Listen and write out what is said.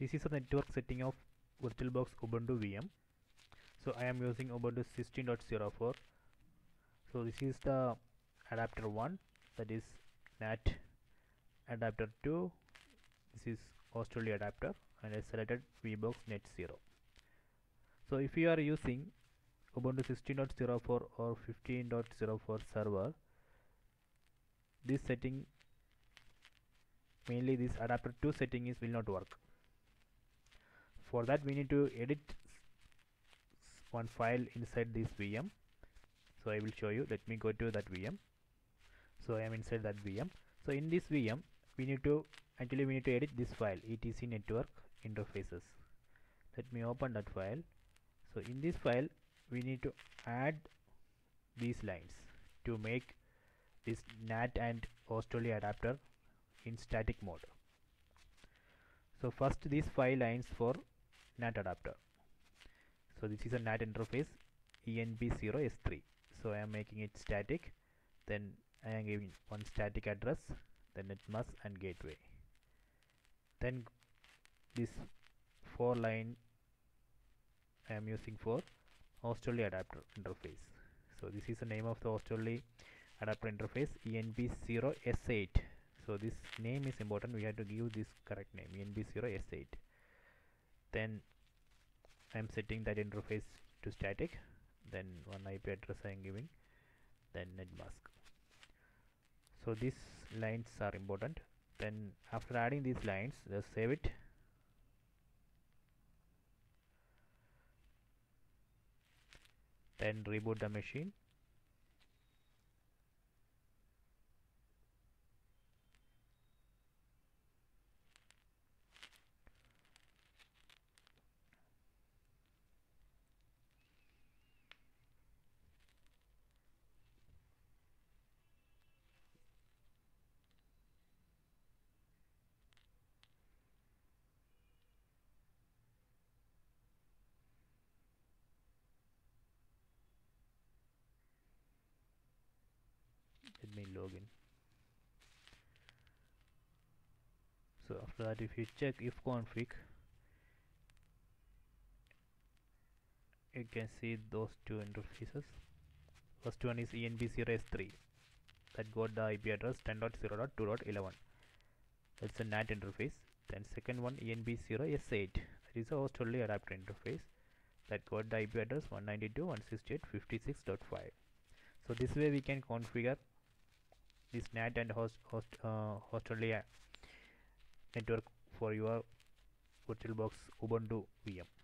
this is a network setting of VirtualBox Ubuntu VM. So I am using Ubuntu 16.04 so this is the adapter 1 that is NAT adapter 2 this is host only adapter and I selected VBox Net 0 so if you are using Ubuntu 16.04 or 15.04 server this setting mainly this adapter 2 setting is will not work for that we need to edit one file inside this VM so I will show you. Let me go to that VM so I am inside that VM so in this VM we need to actually we need to edit this file etc network interfaces. Let me open that file. So in this file we need to add these lines to make this NAT and host only adapter in static mode. So first these five lines for NAT adapter. So this is a NAT interface enp0s3 so I am making it static then I am giving one static address then netmask and gateway. Then this four line I am using for host only adapter interface. So this is the name of the host only adapter interface enp0s8 so this name is important. We have to give this correct name enp0s8 then I am setting that interface to static. Then one IP address I am giving. Then netmask so these lines are important. Then after adding these lines just save it. Then reboot the machine let me log in so after that if you check if config you can see those two interfaces. First one is enp0s3 that got the IP address 10.0.2.11 that's a NAT interface. Then second one enp0s8 that is a host only adapter interface. That got the IP address 192.168.56.5 so this way we can configure this NAT and host host uh, host only network for your VirtualBox Ubuntu VM